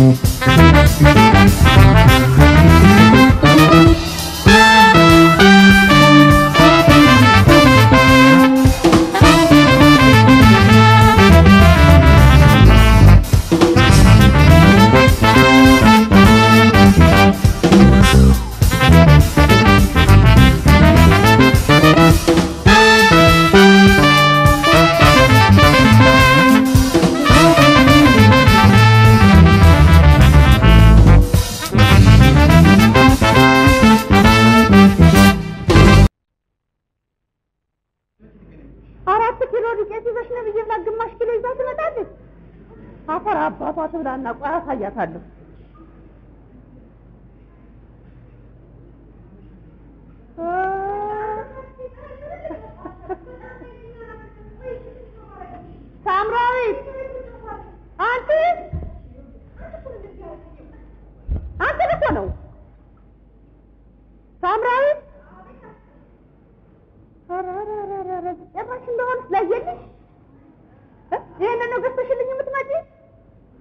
Thank አባቷ ትብላና ቆይ አሳያታለሁ። ሳምራዊት አንቺ አንቺ እኮ ነው ሳምራዊት ጭራሽ እንደሆነ ለየልሽ ይህንን ነው ገዝተሽልኝ የምትመጪ?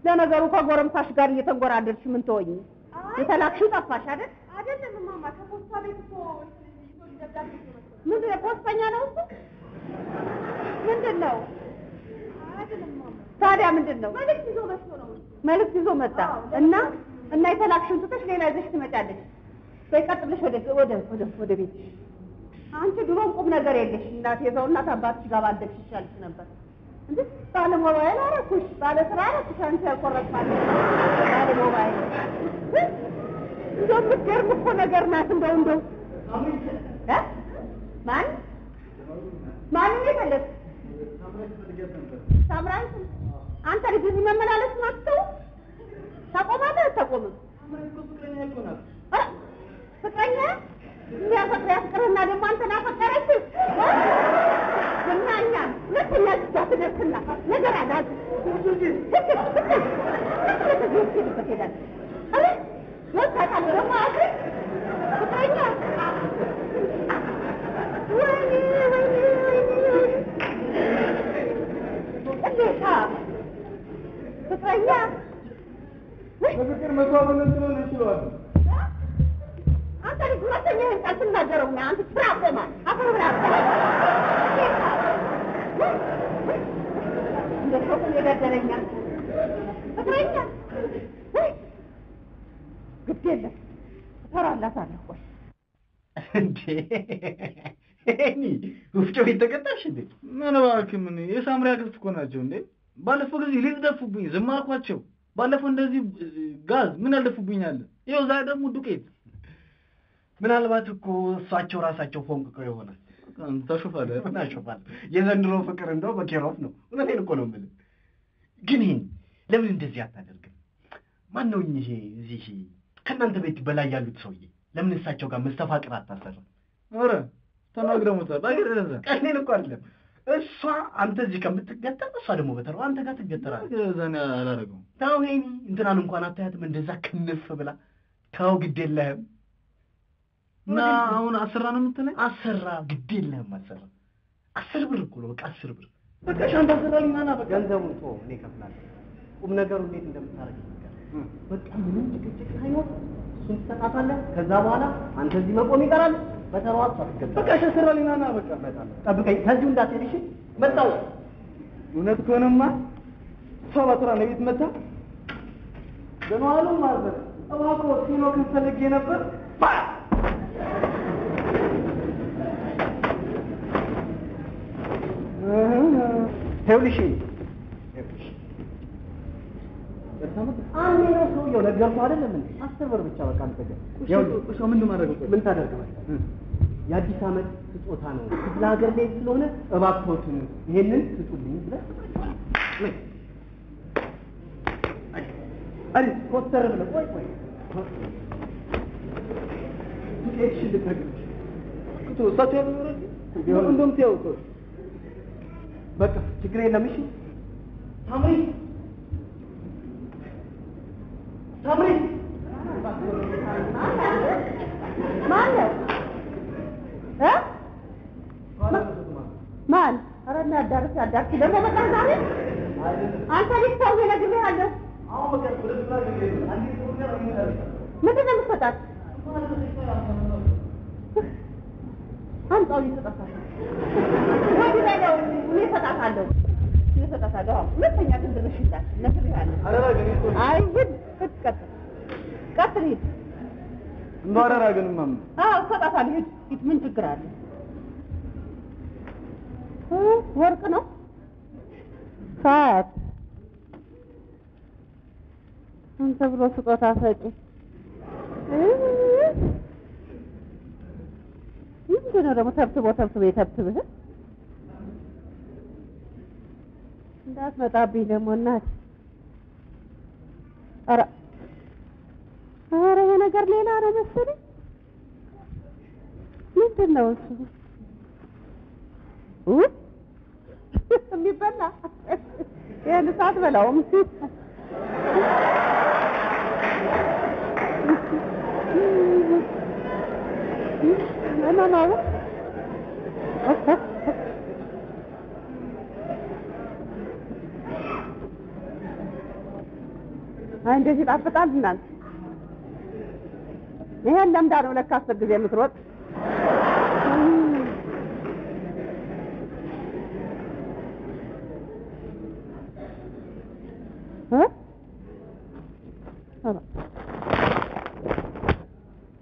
ለነገሩ ከጎረምሳሽ ጋር እየተንጎራደድሽ ምን ትሆኚ? የተላክሽው ጠፋሽ አይደል? አይደለም ማማ፣ ከፖስታ ቤት እኮ ምንድን ነው ፖስተኛ ነው እሱ? ምንድን ነው ታዲያ ምንድን ነው? መልዕክት ይዞ መጥቶ ነው። መልዕክት ይዞ መጣ እና እና የተላክሽውን ትተሽ ሌላ ይዘሽ ትመጫለሽ። በይ ቀጥ ብለሽ ወደ ወደ ወደ ወደ ቤትሽ። አንቺ ድሮም ቁም ነገር የለሽ እናት የሰው እናት አባትሽ ጋር ባደግሽ ይሻልሽ ነበር። እንዴ ባለ ሞባይል አረኩሽ፣ ባለ ስራ አረኩሽ። አንቺ ያልቆረጥ ማለት ባለ ሞባይል እንደው የምትገርም እኮ ነገር ናት። እንደው እንደው ማን? ማንን የፈለግ ሳምራዊት አንተ ልጅ እዚህ መመላለስ ማትተው ታቆማለህ አታቆምም? ፍቅረኛ የሚያፈቅር ያፍቅርና ደግሞ አንተን አፈቀረች እና ሁለተኛ እዛ ます。የገደለኛ ፍቅረኛ ግድ የለም እሰራላታለሁ ቆይ እንዴ ወፍጮ ቤት ተቀጣሽ እንዴ? ምን እባክህ ምን የሳምሪያ ክስት እኮ ናቸው እንዴ? ባለፈው ጊዜ ሊጥ ደፉብኝ፣ ዝም አልኳቸው። ባለፈው እንደዚህ ጋዝ ምን ያልደፉብኝ አለ። ይኸው ዛሬ ደግሞ ዱቄት። ምናልባት እኮ እሷቸው ራሳቸው ፎንቅቀው ይሆናል። ታሾፋለህ። እናሾፋል። የዘንድሮ ፍቅር እንደው በኬሮፍ ነው። እውነቴን እኮ ነው የምልህ። ግን ይህን ለምን እንደዚህ አታደርግም? ማን ነው ይሄ እዚህ ከእናንተ ቤት በላይ ያሉት ሰውዬ? ለምን እሳቸው ጋር መስተፋቅር አታሰራም? ኧረ ተናግረሙታል። አይደረዘ ቀኔን እኮ አይደለም እሷ አንተ እዚህ ከምትገጠር እሷ ደግሞ በተራው አንተ ጋር ትገጠራለች። ዘን አላደረገውም። ተው ሄኒ እንትናን እንኳን አታያትም እንደዛ ክንፍ ብላ። ተው ግድ የለህም እና አሁን አስራ ነው የምትለኝ? አሰራ፣ ግድ የለህም አሰራ። አስር ብር እኮ ነው በቃ አስር ብር። በቃ ሻንታ አሰራልኝ ና በቃ ገንዘቡን ቶ እኔ እከፍላለሁ። ቁም ነገሩ እንዴት እንደምታረግ ይነገር። በቃ ምንም ጭቅጭቅ ሳይኖር እሱን ትሰጣታለህ። ከዛ በኋላ አንተ እዚህ መቆም ይቀራል። በተራዋ እሷ በቃ ትገጠራለች። ሻሰራልኝ ና በቃ እመጣለሁ። ጠብቀኝ፣ ከዚሁ እንዳትሄድ እሺ? መጣሁ። እውነት ከሆነማ እሷ በስራ ነው ቤት መታ ደህና ዋሉ ማለት እባክዎ ሲኖክን ፈልጌ ነበር ባ ይኸውልሽ ይኸውልሽ አንዴ ነው ሰውየው ነገርኩህ አይደለም እንዴ? አስር ብር ብቻ በቃ አንተገ ቁሻ ምን ማድረግ እኮ ምን ታደርገዋለህ? የአዲስ ዓመት ስጦታ ነው ክፍለ ሀገር ላይ ስለሆነ እባክዎትን ይሄንን ስጡልኝ ብለህ ነይ። አይ ኮስተር ብለህ ቆይ ቆይ ዱቄትሽን ልትነግርሽ እሳቸው ያሉ ቢሆን እንደውም ትያው እኮ በቃ ችግር የለም እሺ ሳምሪ ሳምሪ ማነው እ ማን ኧረ እና ያዳርስ ያዳርስ ደግሞ በጣም ዛሬ አንተ ልጅ ሰው ነግሬሃለሁ ምንድን ነው የምትሰጣት? አምጣው ይሰጣታል። ወዲህ ላይ ነው እኔ እሰጣታለሁ እኔ እሰጣታለሁ። አዎ ሁለተኛ ግን ድርሽ ይላል እነግርሃለሁ። አይ ሂድ ቀጥል ቀጥል ሂድ። እንደው አደራ ግን እማማ አዎ እሰጣታለሁ። ሂድ ሂድ ምን ችግር አለ? እ ወርቅ ነው ሰዓት አንተ ብሎ ስጦታ ሰጪ እ ምንድን ነው ደግሞ ተብትቦ ተብትቦ የተብትብህ እንዳትመጣብኝ ደግሞ እናት ኧረ ኧረ ይሄ ነገር ሌላ ነው መሰለኝ ምንድን ነው እሱ የሚበላ ይሄን ሰዓት በላውም እማማ አይ እንደዚህ ይጣፍጣል እናንተ ይሄን ለምዳ ነው ለካ አስር ጊዜ የምትሮጥ?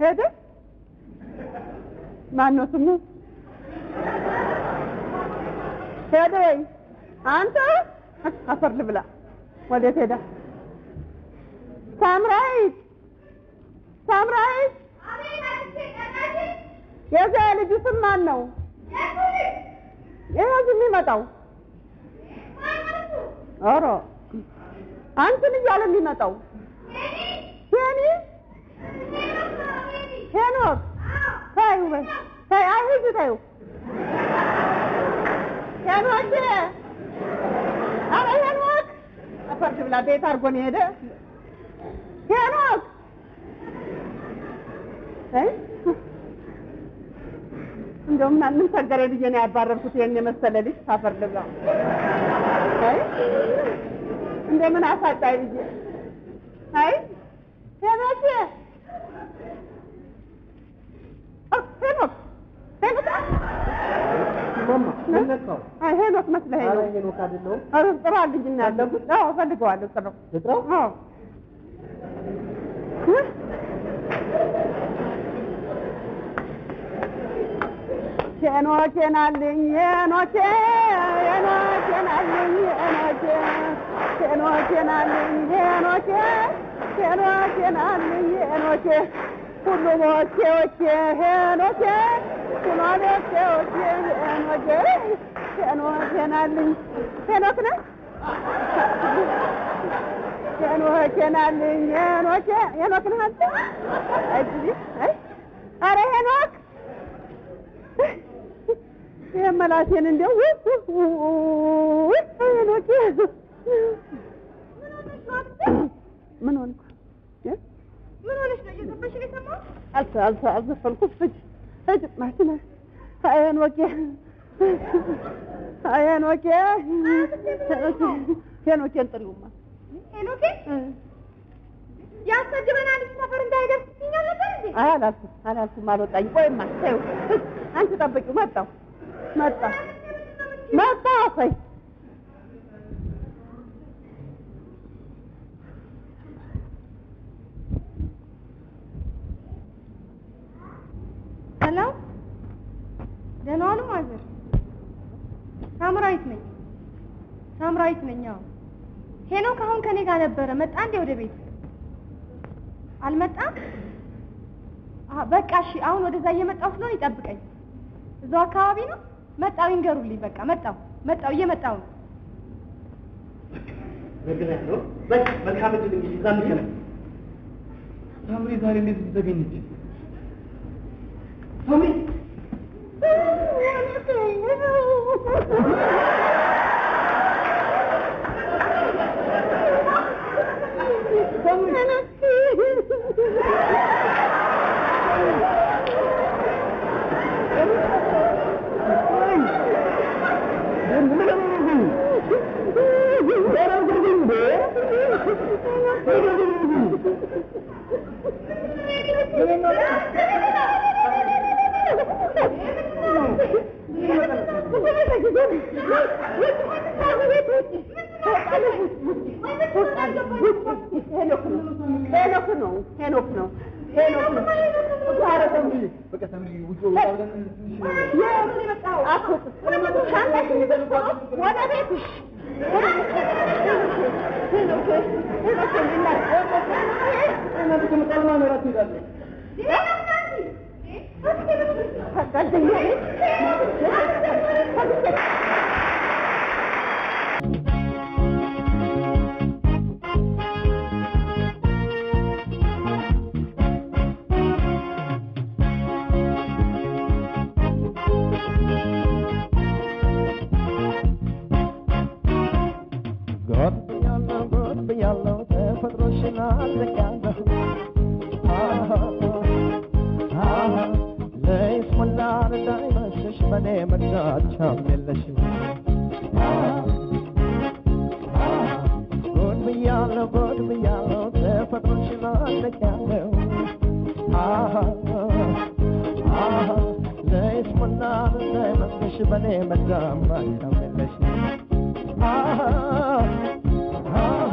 ሄደ? ማነው ስሙ? ሄደ ወይ? አንተ? አፈር ልብላ። ወዴት ሄዳ ሳምራዊት ሳምራዊት! የዛ ልጁ ስም ማን ነው? እዚህ የሚመጣው። ኧረ! አንተን እያለ የሚመጣው። ሄኒ? ሄኖክ! ታዩ በይ ታይ አይ ሂጂ ታዩ ሄኖክ ኧረ ሄኖክ! አፈርድ ብላ ቤት አድርጎ ነው የሄደ ሄኖክ አይ እንደውም ምን ቸገረ ብዬ ነው ያባረርኩት ይሄን የመሰለ ልጅ አፈር ልብላ። አይ እንደምን አሳጣኝ ብዬ። አይ ሄኖክ! ሄኖክ! መስለኸኝ ነው? ኧረ ጥራልኝ እና አዎ እፈልገዋለሁ። ጥራው ሄኖኬን አለኝ ሄኖኬ ሄኖኬን አለኝ ሄኖኬ ሄኖኬን አለኝ ሄኖኬ ሄኖኬን አለኝ ሄኖኬ ሁሉ ሞቴዎቼ ሄኖኬ ሁሉ ሞቴዎቼ ሄኖኬ ሄኖኬን ነህ ሄኖኬን አለኝ ሄኖኬ ሄኖክ ነህ አንተ አይ አይ ኧረ ሄኖክ የመላሴን እንደው ሄኖኬ ምን ሆንኩ እ? ምን ሆነሽ ነው? እየዘፈንሽ ነው የሰማሁት? አልተ አልተ አልዘፈንኩም ፍጅ ፍጅ ማሽነ ሄኖኬ ሄኖኬ ሄኖኬን ጥሪውማ ሄኖኬ? ያሰድበናል ሰፈር እንዳይደርስ ሲኛል ነበር እንዴ? አይ አላልኩም አላልኩም። አልወጣኝም። ቆይማ ተይው። አንቺ ጠብቂው። መጣሁ መጣሁ መጣሁ። ቆይ ሄሎ ደህና ዋሉ ማዘር። ሳምራዊት ነኝ ሳምራዊት ነኝ። አዎ ሄኖክ አሁን ከኔ ጋር ነበረ። መጣ እንዴ ወደ ቤት? አልመጣም? በቃ እሺ። አሁን ወደዛ እየመጣሁ ስለሆነ ይጠብቀኝ። እዛው አካባቢ ነው። መጣው ይንገሩልኝ። በቃ መጣው መጣው እየመጣው ነው። ሳምሪ ዛሬ እንዴት ተገኘች? ሳምሪ ሄኖክ ሄኖክ ነው ሄኖክ ነው ሄኖክ ነው ሄኖክ ነው በቃ ተምሪ ውጭ ወጣ ብለን ወደ ቤትሽ ጎድ ብያለሁ ጎድ ብያለሁ ተፈጥሮሽን አድንቄያለሁ አሃ بنے مرنا اچھا مل بود میالو بود میالو تے پتن شوان نکالو آہا آہا ليس منار دايما مش بني مدام ما كمل شي آها آها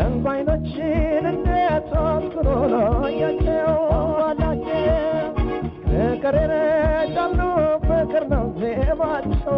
ان بينتشين الناس تذكروا يا كيو ولا كيو كررت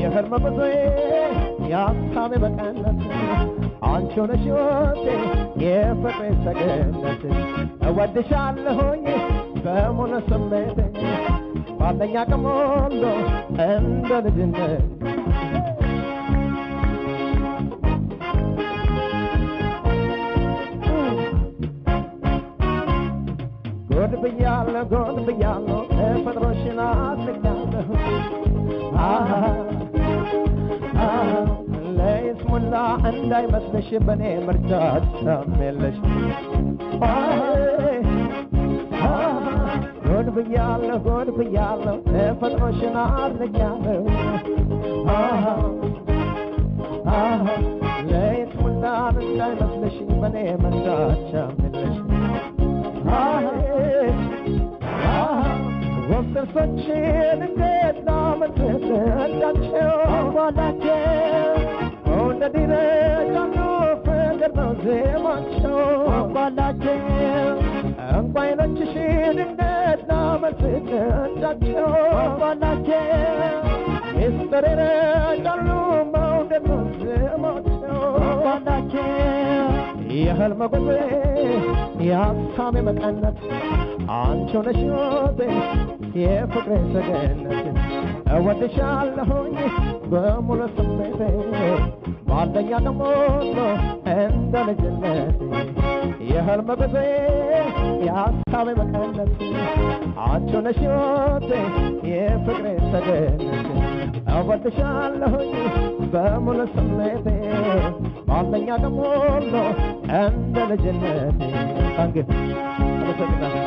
የህልመ ጉዞዬ የሀሳቤ በቀነት አንቺ ሆነሽ ሕይወቴ የፍቅሬ ሰገነት እወድሻለሁኝ በሙሉ ስሜቴ ባለኝ አቅም ሁሉ እንደ ልጅነት ጎድ ብያለሁ ጎድ ብያለሁ ለይስሙላ እንዳይመስልሽ በኔ ምርጫ የለሽ ጎድ ብያለሁ ጎድ ብያለሁ ተፈጥሮሽን አድንቄያለሁ አሃ አሃ ለይስሙላ እንዳይመስልሽ በኔ ምርጫ የለሽ ወፍጥርሶችን እንዴት ላመልክላቸው ባላቸው መውደድ ይረጫሉ ፍቅር ነው ዜማቸው ባላቸው እንቋይኖችሽን እንዴት ላመልክላቸው ባላቸው ሚስጥር ይረጫሉ መውደድ ነው ዜማቸው ባላቸው የህልመ ጉዞ የሀሳቤ መቀነት አንቺ ሆነሽ ሕይወቴ የፍቅሬ ሰገነት እወድሻለሁኝ በሙሉ ስሜቴ ባለኝ አቅም ሁሉ እንደ ልጅነቴ የህልመ ጉዞ የሀሳቤ መቀነት አንቺ ሆነሽ ሕይወቴ የፍቅሬ ሰገነት እወድሻለሁኝ በሙሉ ስሜቴ ባለኝ አቅም ሁሉ እንደ ልጅነቴ አንግ አመሰግናለሁ